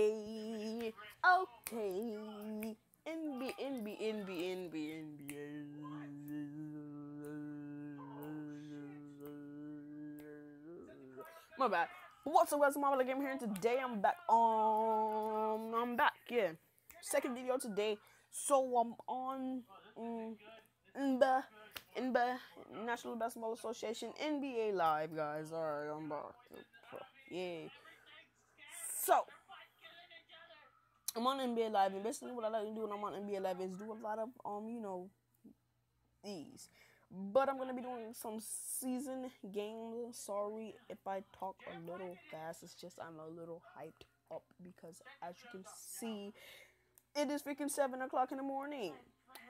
Okay. NBA, NBA, NBA, NBA, NBA. My bad. What's up, guys? Mama Game here, and today I'm back. Um, I'm back. Yeah, second video today. So I'm on um, NBA, NBA National Basketball Association NBA Live, guys. All right, I'm back. Yeah. So. I'm on NBA Live, and basically what I like to do when I'm on NBA Live is do a lot of um, you know, these. But I'm gonna be doing some season games. Sorry if I talk a little fast. It's just I'm a little hyped up because as you can see, it is freaking seven o'clock in the morning,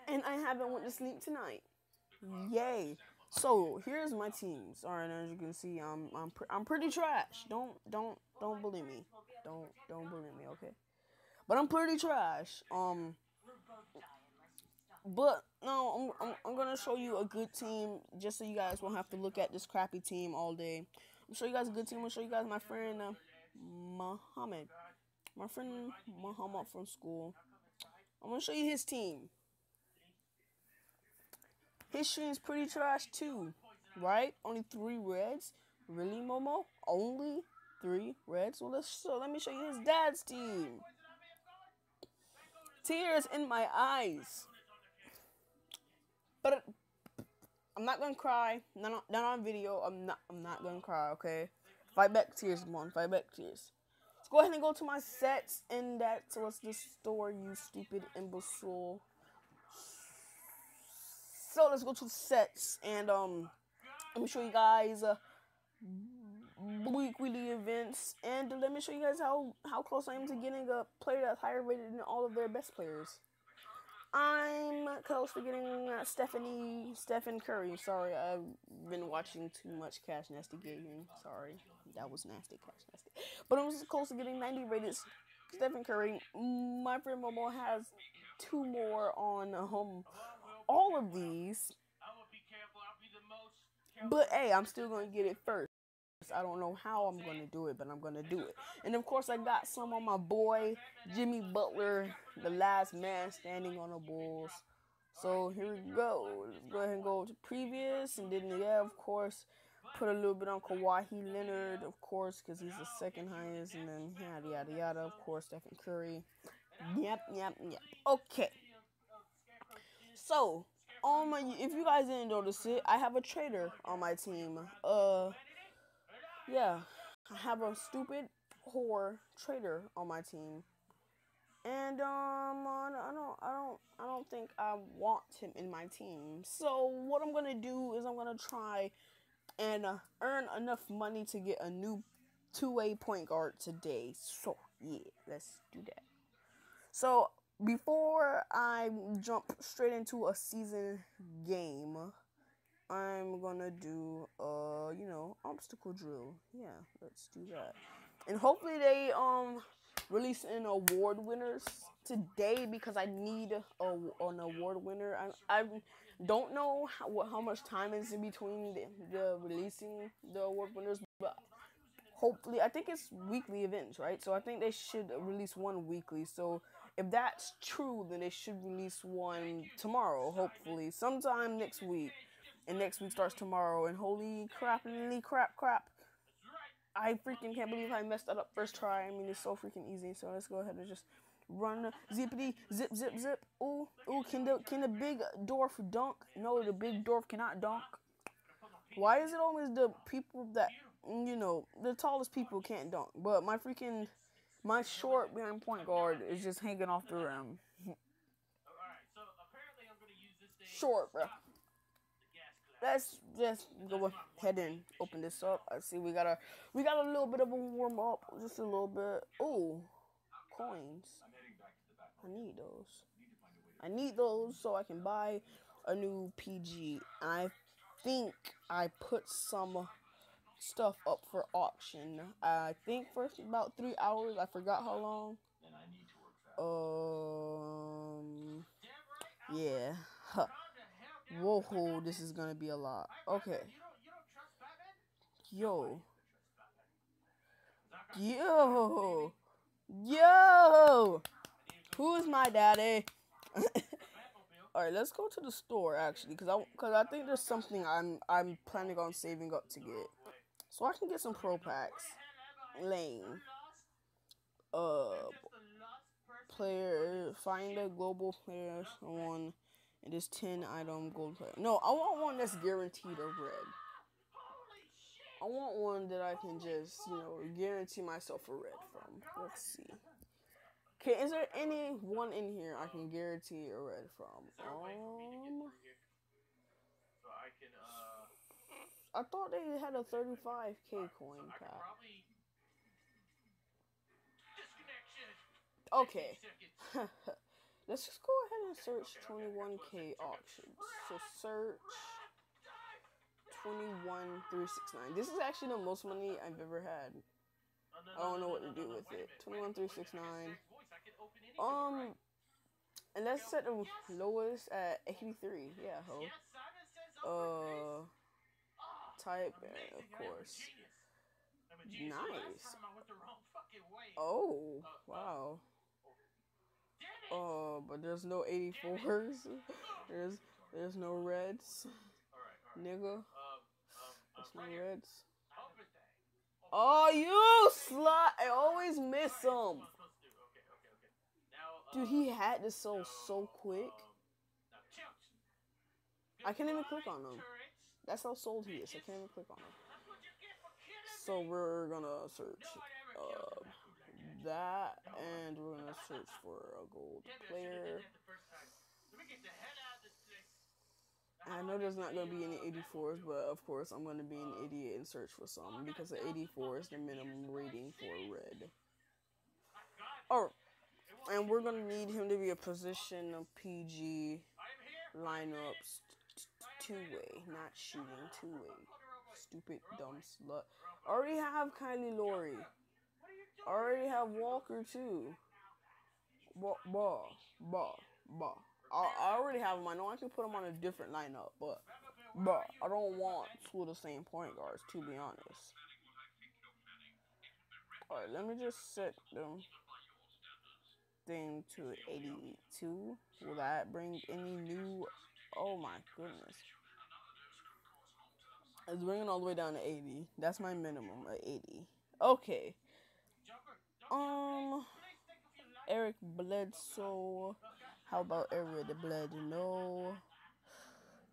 and I haven't went to sleep tonight. Yay! So here's my teams. All right, as you can see, I'm I'm pre- I'm pretty trash. Don't don't don't bully me. Don't don't bully me. Okay but I'm pretty trash. Um, but no, I'm, I'm, I'm gonna show you a good team just so you guys won't have to look at this crappy team all day. I'm show you guys a good team. I'm gonna show you guys my friend uh, Muhammad, my friend Muhammad from school. I'm gonna show you his team. His team's pretty trash too, right? Only three reds. Really, Momo? Only three reds. Well, let's so let me show you his dad's team tears in my eyes. But I'm not gonna cry. Not on, not on video. I'm not. I'm not gonna cry. Okay. Fight back tears, man. Fight back tears. Let's go ahead and go to my sets, and that's what's the store, you stupid imbecile. So let's go to the sets, and um, let me show you guys. Uh, weekly events, and let me show you guys how how close I am to getting a player that's higher rated than all of their best players. I'm close to getting uh, Stephanie Stephen Curry. Sorry, I've been watching too much Cash Nasty Gaming. Sorry, that was nasty, Cash Nasty. But I'm close to getting 90 rated Stephen Curry. My friend Momo has two more on um all of these. But hey, I'm still gonna get it first. I don't know how I'm gonna do it, but I'm gonna do it. And of course, I got some on my boy Jimmy Butler, the last man standing on the Bulls. So here we go. Let's go ahead and go to previous, and then yeah, of course, put a little bit on Kawhi Leonard, of course, because he's the second highest, and then yada yada yada. Of course, Stephen Curry. Yep, yep, yep. Okay. So, on my, if you guys didn't notice it, I have a trader on my team. Uh yeah, I have a stupid whore traitor on my team, and um, I don't, I don't, I don't think I want him in my team. So what I'm gonna do is I'm gonna try and uh, earn enough money to get a new two-way point guard today. So yeah, let's do that. So before I jump straight into a season game. I'm gonna do uh you know obstacle drill. Yeah, let's do that. And hopefully they um release an award winners today because I need a, an award winner. I I don't know how, how much time is in between the, the releasing the award winners, but hopefully I think it's weekly events, right? So I think they should release one weekly. So if that's true, then they should release one tomorrow, hopefully, sometime next week and next week starts tomorrow. And holy crap, holy crap, crap. I freaking can't believe I messed that up first try. I mean, it's so freaking easy. So let's go ahead and just run zippity zip zip zip. Ooh ooh. Can the can the big dwarf dunk? No, the big dwarf cannot dunk. Why is it always the people that you know the tallest people can't dunk? But my freaking my short behind point guard is just hanging off the rim. short, bro let's just go ahead and open this up. I see we got a we got a little bit of a warm up, just a little bit. Oh, coins. I need those. I need those so I can buy a new PG. I think I put some stuff up for auction. I think for about three hours. I forgot how long. Um. Yeah. Huh. Whoa, this is gonna be a lot. Okay. Yo. Yo. Yo. Who's my daddy. All right, let's go to the store actually, cause I cause I think there's something I'm I'm planning on saving up to get, so I can get some pro packs. Lane. Uh, player find a global player on and this 10 item gold. No, I want one that's guaranteed a red. I want one that I can just, you know, guarantee myself a red from. Let's see. Okay, is there any one in here I can guarantee a red from? Um, I thought they had a 35k coin pack. Okay. Let's just go ahead and search 21k auctions. So search 21369. This is actually the most money I've ever had. I don't know what to do with it. 21369. Um, and let's set the lowest at 83. Yeah, ho. Uh, type, uh, of course. Nice. Oh, wow. Oh, but there's no 84s. There's there's no reds. Nigga. There's no reds. Oh, you slut! I always miss them. Dude, he had this so so quick. I can't even click on him. That's how sold he is. I can't even click on him. So we're gonna search. Uh, that, and we're gonna search for a gold player. I know there's not gonna be any 84s, but of course I'm gonna be an idiot and search for some because the 84 is the minimum rating for red. Oh, and we're gonna need him to be a position of PG lineups two way, not shooting two way. Stupid dumb slut. Already have Kyle Lowry. Already have Walker too. Bah, bah, bah, bah. I, I already have him. I know I can put him on a different lineup, but, but I don't want two of the same point guards, to be honest. Alright, let me just set them thing to 82. Will that bring any new... Oh my goodness. It's bringing all the way down to 80. That's my minimum, at 80. Okay. Um, Eric Bledsoe. How about Eric Bledsoe? No.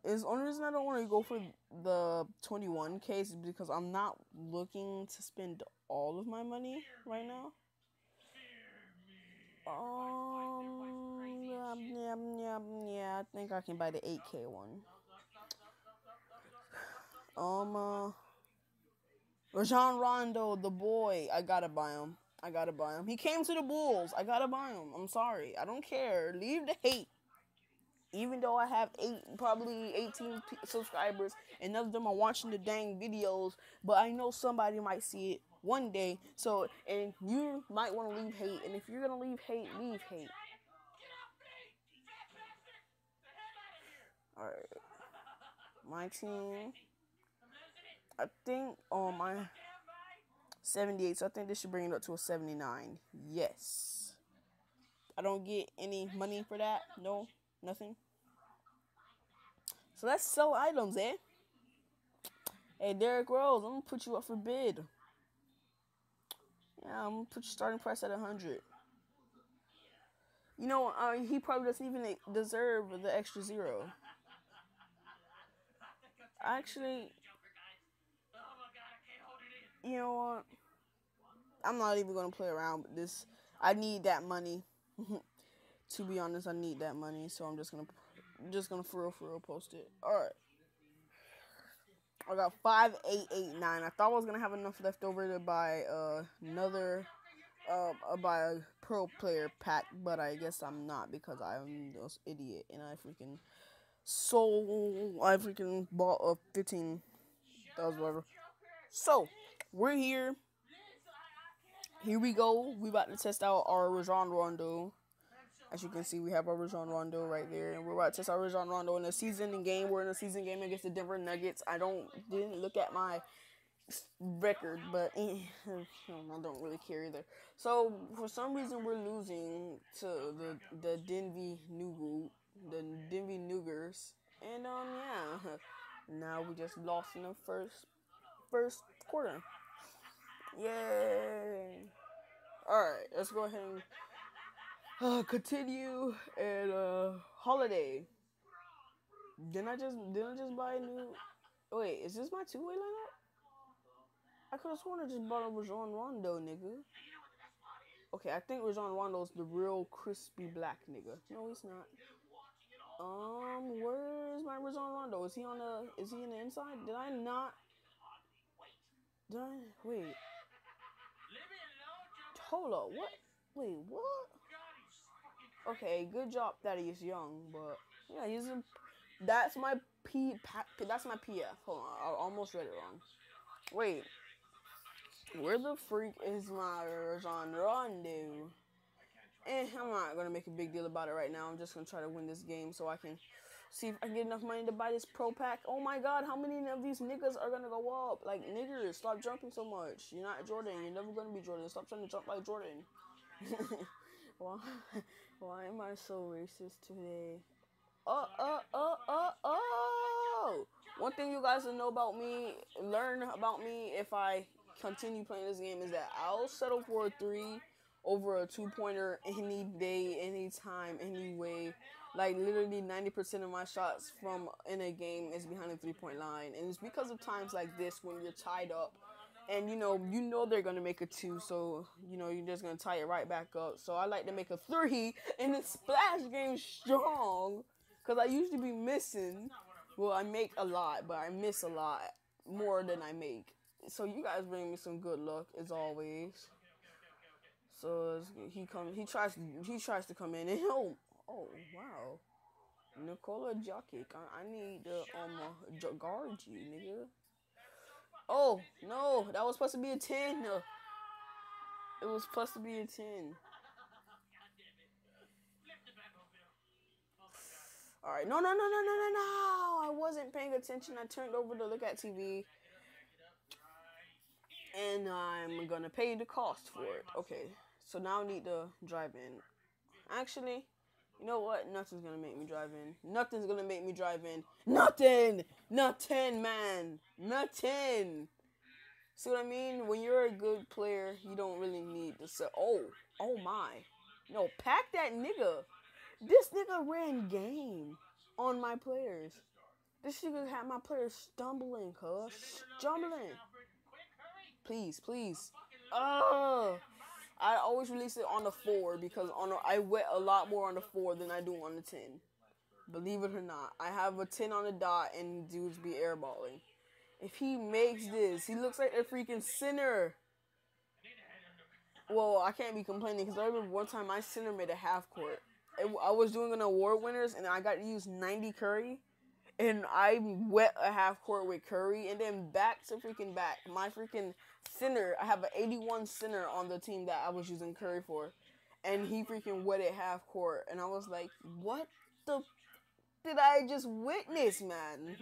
Is only reason I don't want to go for the 21 case is because I'm not looking to spend all of my money right now. Um, yeah, yeah, yeah, yeah. I think I can buy the 8K one. Um, uh, Rajon Rondo, the boy, I gotta buy him. I gotta buy him. He came to the Bulls. I gotta buy him. I'm sorry. I don't care. Leave the hate. Even though I have eight, probably 18 p- subscribers, and none of them are watching the dang videos, but I know somebody might see it one day. So, and you might want to leave hate. And if you're gonna leave hate, leave hate. All right, my team. I think um, on my 78. So I think this should bring it up to a 79. Yes. I don't get any money for that. No, nothing. So let's sell items, eh? Hey, Derrick Rose, I'm gonna put you up for bid. Yeah, I'm gonna put your starting price at 100. You know, uh, he probably doesn't even deserve the extra zero. Actually, you know what? I'm not even gonna play around with this. I need that money. to be honest, I need that money, so I'm just gonna just gonna for real for real post it. Alright. I got five eight eight nine. I thought I was gonna have enough left over to buy uh, another uh, uh buy a pro player pack, but I guess I'm not because I'm this idiot and I freaking sold I freaking bought a fifteen thousand whatever. So we're here. Here we go. We about to test out our Rajon Rondo. As you can see, we have our Rajon Rondo right there, and we're about to test our Rajon Rondo in a season game. We're in a season game against the Denver Nuggets. I don't didn't look at my record, but I don't really care either. So for some reason we're losing to the the Denver Nugu, the Denver Nugers, and um yeah, now we just lost in the first first quarter. Yay! All right, let's go ahead and uh, continue and uh holiday. Didn't I just didn't I just buy a new? Wait, is this my two way lineup? I could have sworn I just bought a Rajon Rondo, nigga. Okay, I think Rajon Rondo's the real crispy black nigga. No, he's not. Um, where's my Rajon Rondo? Is he on the? Is he in the inside? Did I not? Did I wait? Hold up, what? Wait, what? Okay, good job that he's young, but yeah, he's a. That's my P. That's my PF. Hold on, I almost read it wrong. Wait, where the freak is my Rondo? Eh, I'm not gonna make a big deal about it right now. I'm just gonna try to win this game so I can see if I can get enough money to buy this pro pack. Oh my god, how many of these niggas are gonna go up? Like niggers, stop jumping so much. You're not Jordan. You're never gonna be Jordan. Stop trying to jump like Jordan. why, why am I so racist today? Oh, oh, oh, oh, oh! One thing you guys will know about me, learn about me if I continue playing this game is that I'll settle for a three over a two pointer any day, any anytime, anyway. Like literally 90% of my shots from in a game is behind the three point line. And it's because of times like this when you're tied up and you know, you know they're gonna make a two, so you know you're just gonna tie it right back up. So I like to make a three and the splash game strong. Cause I usually be missing. Well, I make a lot, but I miss a lot more than I make so you guys bring me some good luck as always. So he comes, he tries, he tries to come in, and oh, oh wow, Nikola Jokic, I, I need to um guard you, nigga. Oh no, that was supposed to be a ten. It was supposed to be a ten. All right, no, no, no, no, no, no, no! I wasn't paying attention. I turned over to look at TV and I'm gonna pay the cost for it. Okay, so now I need to drive in. Actually, you know what? Nothing's gonna make me drive in. Nothing's gonna make me drive in. Nothing! Nothing, man! Nothing! See what I mean? When you're a good player, you don't really need to say, oh, oh my. No, pack that nigga. This nigga ran game on my players. This nigga had my players stumbling, cuz. Stumbling. Please, please. Oh, I always release it on the four because on a, I wet a lot more on the four than I do on the ten. Believe it or not, I have a ten on the dot and dudes be airballing. If he makes this, he looks like a freaking sinner. Well, I can't be complaining because I remember one time my center made a half court. I was doing an award winners and I got to use 90 Curry and I wet a half court with Curry, and then back to freaking back. My freaking center, I have an 81 center on the team that I was using Curry for, and he freaking wetted half court, and I was like, what the did I just witness, man?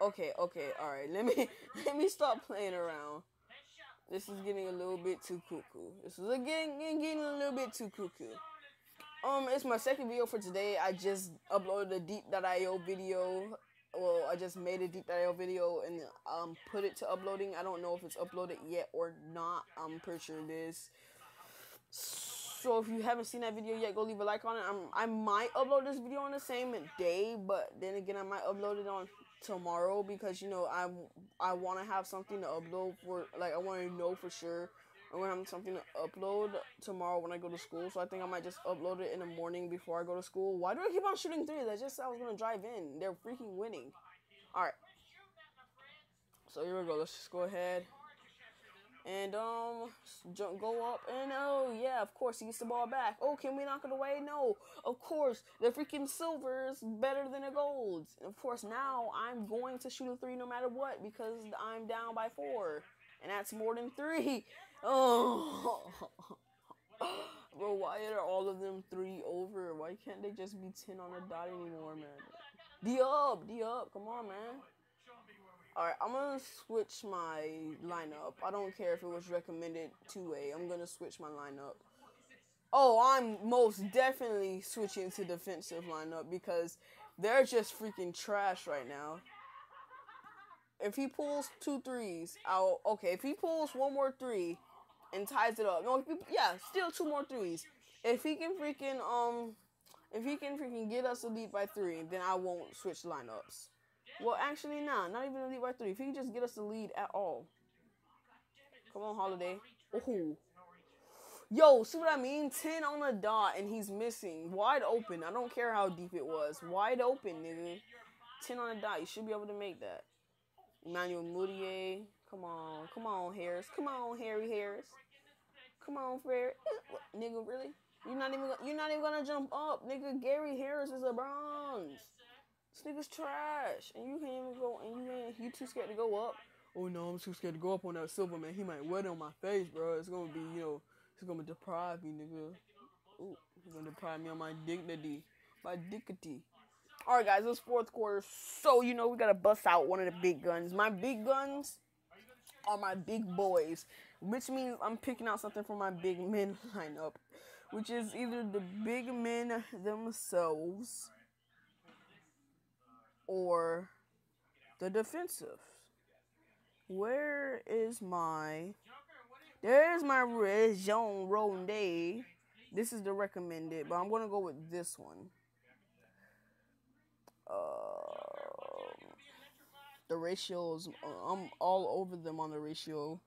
Okay, okay, all right. Let me let me stop playing around. This is getting a little bit too cuckoo. This is getting getting a little bit too cuckoo. Um, it's my second video for today. I just uploaded a diep.io video. Well, I just made a diep.io video and um put it to uploading. I don't know if it's uploaded yet or not. I'm pretty sure it is. So if you haven't seen that video yet, go leave a like on it. I'm, I might upload this video on the same day, but then again, I might upload it on tomorrow because you know I I want to have something to upload for. Like I want to know for sure I'm gonna have something to upload tomorrow when I go to school. So I think I might just upload it in the morning before I go to school. Why do I keep on shooting threes? I just I was gonna drive in. They're freaking winning. All right. So here we go. Let's just go ahead and um jump, go up and oh yeah, of course he gets the ball back. Oh, can we knock it away? No, of course the freaking silver is better than the gold. And of course now I'm going to shoot a three no matter what because I'm down by four, and that's more than three. Oh. Bro, why are all of them three over? Why can't they just be 10 on the dot anymore, man? D up, D up. Come on, man. Alright, I'm gonna switch my lineup. I don't care if it was recommended two way. I'm gonna switch my lineup. Oh, I'm most definitely switching to defensive lineup because they're just freaking trash right now. If he pulls two threes, I'll okay. If he pulls one more three and ties it up, no, he, yeah, still two more threes. If he can freaking um, if he can freaking get us a lead by three, then I won't switch lineups. Well, actually, nah, not even a lead by three. If he can just get us the lead at all. Come on, Holiday. Oh. Yo, see what I mean? 10 on the dot and he's missing. Wide open. I don't care how deep it was. Wide open, nigga. 10 on the dot. You should be able to make that. Emmanuel Mudiay. Come on. Come on, Harris. Come on, Harry Harris. Come on, Fred. Nigga, really? You're not even you're not even gonna jump up, nigga. Gary Harris is a bronze. This nigga's trash, and you can't even go. And you you too scared to go up. Oh no, I'm too scared to go up on that silver man. He might wet on my face, bro. It's gonna be you know, it's gonna deprive me, nigga. Ooh, he's gonna deprive me of my dignity, my dignity. All right, guys, it's fourth quarter, so you know we gotta bust out one of the big guns. My big guns are my big boys, which means I'm picking out something for my big men lineup, which is either the big men themselves or the defensive. Where is my there's my Rajon Rondo. This is the recommended, but I'm gonna go with this one. Uh, the ratios, I'm all over them on the ratio.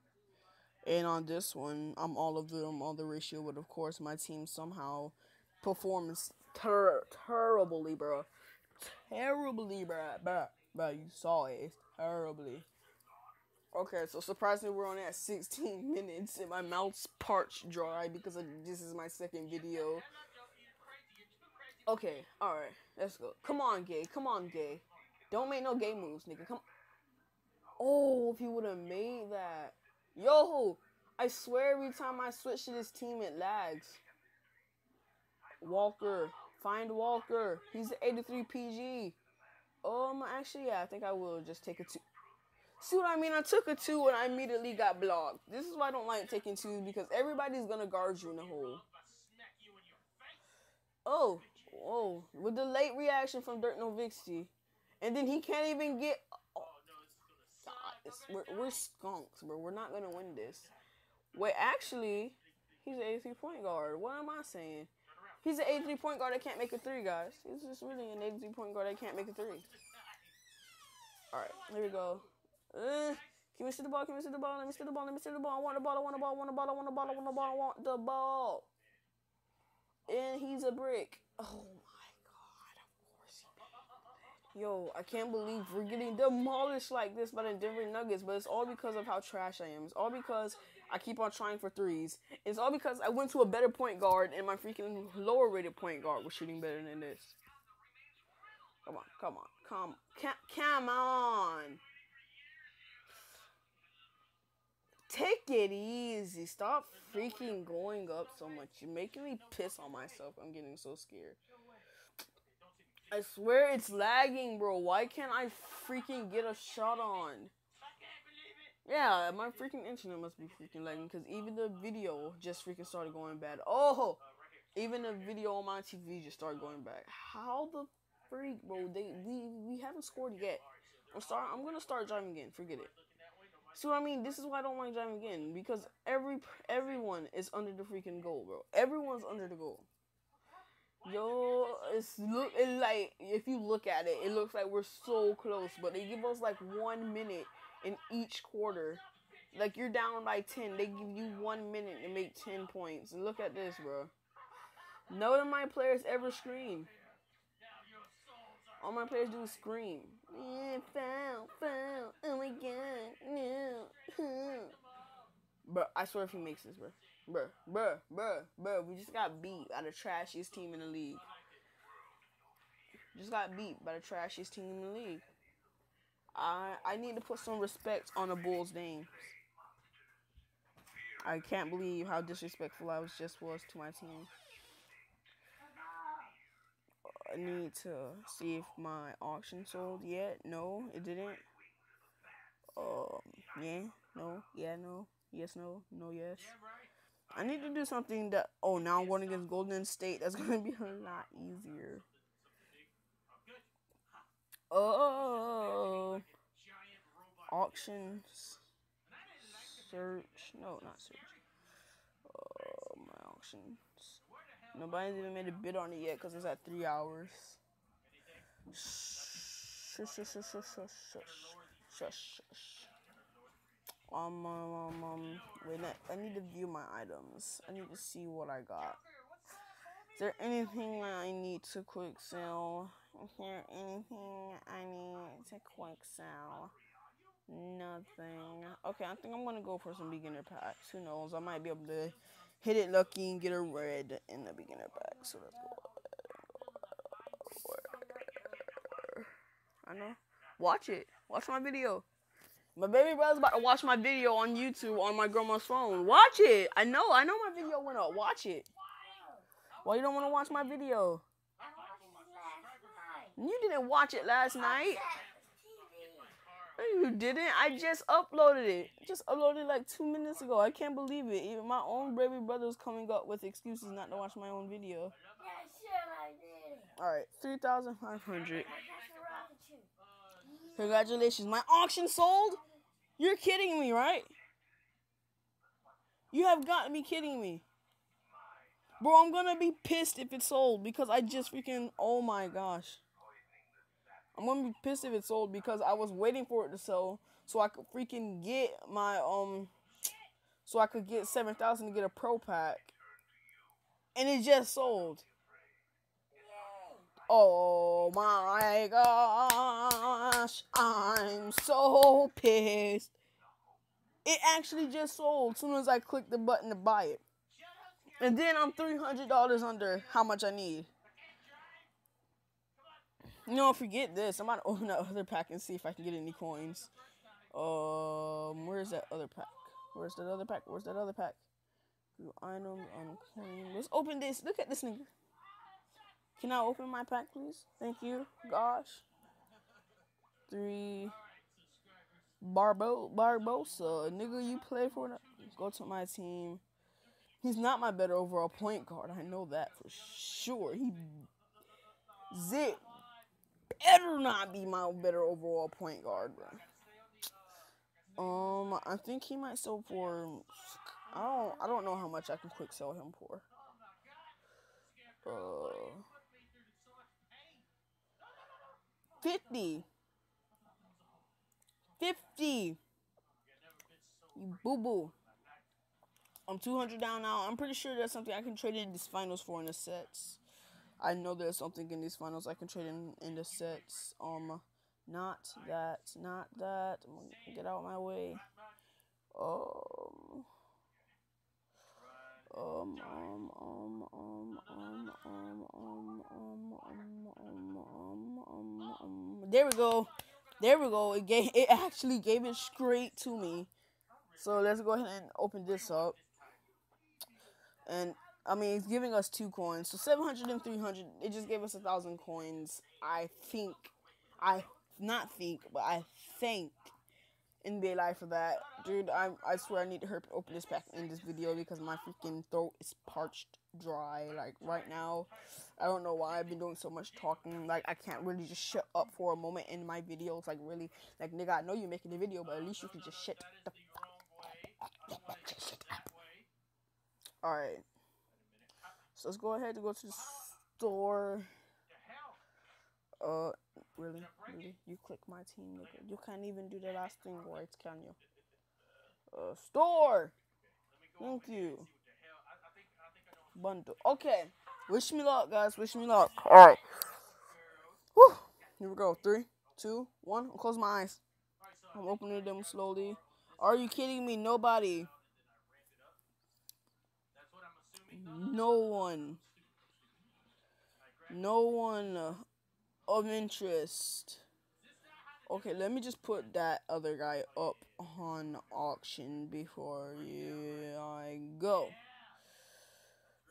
And on this one, I'm all of them on the ratio, but of course, my team somehow performs ter- terribly, bro. Terribly, bro. Bro, you saw it. It's terribly. Okay, so surprisingly, we're only at 16 minutes, and my mouth's parched dry because this is my second video. Okay, alright, let's go. Come on, gay. Come on, gay. Don't make no gay moves, nigga. Come. Oh, if he would have made that. Yo, I swear every time I switch to this team, it lags. Walker. Find Walker. He's 83 PG. Um, actually, yeah, I think I will just take a two. See what I mean? I took a two and I immediately got blocked. This is why I don't like taking two because everybody's gonna guard you in the hole. Oh, oh, with the late reaction from Dirk Nowitzki, and then he can't even get. God, we're, we're skunks, bro. We're not gonna win this. Wait, actually, he's an 83 point guard. What am I saying? He's an 83 point guard that can't make a three, guys. He's just really an 83 point guard that can't make a three. All right, here we go. Uh, can we see the ball? Can we see the ball? Let me see the ball. Let me see the ball. I want the ball. I want the ball. I want the ball. I want the ball. I want the ball. I want the ball. And he's a brick. Oh my god! Of course he Yo, I can't believe we're getting demolished like this by the Denver Nuggets, but it's all because of how trash I am. It's all because I keep on trying for threes. It's all because I went to a better point guard and my freaking lower rated point guard was shooting better than this. Come on, come on, come, come on. Take it easy. Stop freaking going up so much. You're making me piss on myself. I'm getting so scared. I swear it's lagging, bro. Why can't I freaking get a shot on? Yeah, my freaking internet must be freaking lagging because even the video just freaking started going bad. Oh, even the video on my TV just started going back. How the freak, bro? They we we haven't scored yet. I'm start. I'm gonna start driving again. Forget it. See what I mean? This is why I don't like driving again because every everyone is under the freaking goal, bro. Everyone's under the goal. Yo, it's look it like if you look at it, it looks like we're so close, but they give us like one minute in each quarter. Like you're down by ten, they give you one minute to make ten points. And look at this, bro. None of my players ever scream. All my players do is scream. Yeah, foul, foul. Oh my god, no. bro, I swear if he makes this, bro. Bro, bruh, bruh, bruh. We just got beat by the trashiest team in the league. Just got beat by the trashiest team in the league. I I need to put some respect on the Bulls' names. I can't believe how disrespectful I was just was to my team. I need to see if my auction sold yet. No, it didn't. Um, yeah, no, yeah, no, yes, no, no, yes. I need to do something that. Oh, now I'm going against Golden State. That's gonna be a lot easier. Oh, auctions, search. No, not search. Oh, my auctions. Nobody's even made a bid on it yet because it's at three hours. Shush, shush, shush, shush, shush, shush, shush. Um, um, um, um, wait, I need to view my items. I need to see what I got. Is there anything I need to quick sell? Is there anything I need to quick sell? Nothing. Okay, I think I'm gonna go for some beginner packs. Who knows? I might be able to hit it lucky and get a red in the beginner pack. So let's go. I know. Watch it. Watch my video. My baby brother's about to watch my video on YouTube on my grandma's phone. Watch it. I know. I know my video went up. Watch it. Why you don't want to watch my video? You didn't watch it last night. You didn't. I just uploaded it. Just uploaded it like two minutes ago. I can't believe it. Even my own baby brother's coming up with excuses not to watch my own video. All right, three thousand five hundred. Congratulations, my auction sold. You're kidding me, right? You have got to be kidding me. Bro, I'm gonna be pissed if it's sold because I just freaking. Oh my gosh. I'm gonna be pissed if it's sold because I was waiting for it to sell so I could freaking get my um so I could get seven thousand to get a pro pack. And it just sold. Oh my gosh, I'm so pissed. It actually just sold as soon as I clicked the button to buy it. And then I'm $300 under how much I need. No, forget this. I'm about to open that other pack and see if I can get any coins. Um, where's that other pack? Where's that other pack? Where's that other pack? Item, unclaimed. Let's open this. Look at this nigga. Can I open my pack, please? Thank you. Gosh. Three. Barbo Barbosa. Nigga, you play for? Go to my team. He's not my better overall point guard. I know that for sure. He zip better not be my better overall point guard, bro. Um, I think he might sell for. I don't. I don't know how much I can quick sell him for. Uh, 50. 50. You boo boo. I'm 200 down now. I'm pretty sure there's something I can trade in these finals for in the sets. I know there's something in these finals I can trade in in the sets. Um, not that, not that. Get out of my way. Um. Um, um, um, um, um, um, um, um. There we go. There we go. It gave, it actually gave it straight to me. So let's go ahead and open this up. And I mean, it's giving us two coins. So 700 and 300, it just gave us a thousand coins. I think, I not think, but I thank NBA Live for that. Dude, I I swear I need to hurp, open this pack in this video because my freaking throat is parched dry. Like, right now, I don't know why I've been doing so much talking. Like, I can't really just shut up for a moment in my videos. Like, really, like, nigga, I know you're making a video, but at least you can just shut the fuck Alright. So let's go ahead and go to the store. Uh, really? Really? You click my team, nigga. You can't even do the last thing right, can you? Uh, store! Thank you. Bundle. Okay. Wish me luck, guys. Wish me luck. Alright. Whew. Here we go. Three, two, one. I'll close my eyes. I'm opening them slowly. Are you kidding me? Nobody. no one, no one of interest. Okay, let me just put that other guy up on auction before you I go.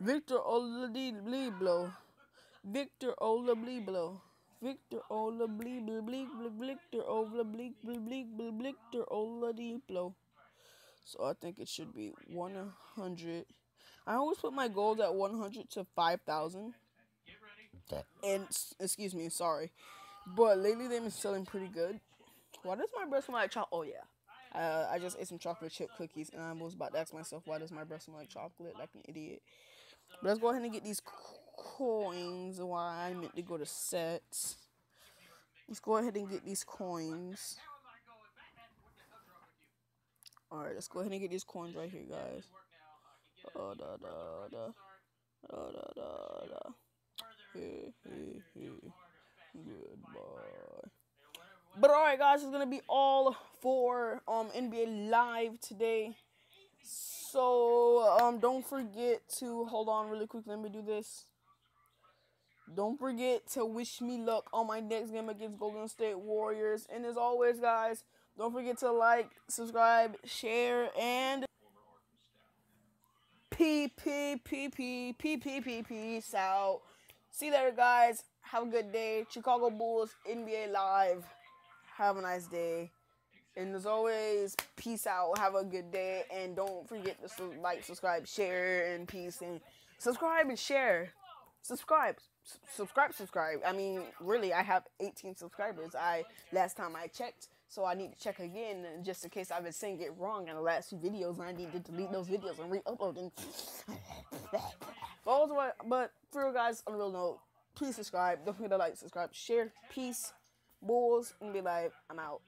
Victor Oladipo. Victor Oladipo. Victor Ola bleep bleep bleep bleep Victor Ola bleep bleep bleep bleep Victor Oladiblo. So I think it should be 100. I always put my goals at 100 to 5,000. And excuse me, sorry, but lately they've been selling pretty good. Why does my breath smell like chocolate? Oh yeah, uh, I just ate some chocolate chip cookies, and I was about to ask myself why does my breath smell like chocolate, like an idiot. But let's go ahead and get these coins. Why I meant to go to sets. Let's go ahead and get these coins. Alright, let's go ahead and get these coins right here, guys. Oh, da, da, da. Da, da, da. Goodbye. But alright, guys, it's gonna be all for um NBA Live today. So um, don't forget to hold on really quick. Let me do this. Don't forget to wish me luck on my next game against Golden State Warriors. And as always, guys, don't forget to like, subscribe, share, and P P P P P P P peace out. See you later, guys. Have a good day. Chicago Bulls NBA Live. Have a nice day. And as always, peace out. Have a good day. And don't forget to like, subscribe, share, and peace. And subscribe and share. Subscribe. S- subscribe, subscribe. I mean, really, I have 18 subscribers. I last time I checked. So I need to check again just in case I've been saying it wrong in the last few videos and I need to delete those videos and re-upload them. but, but for you guys, on a real note, please subscribe. Don't forget to like, subscribe, share, peace, bulls, and be like, I'm out.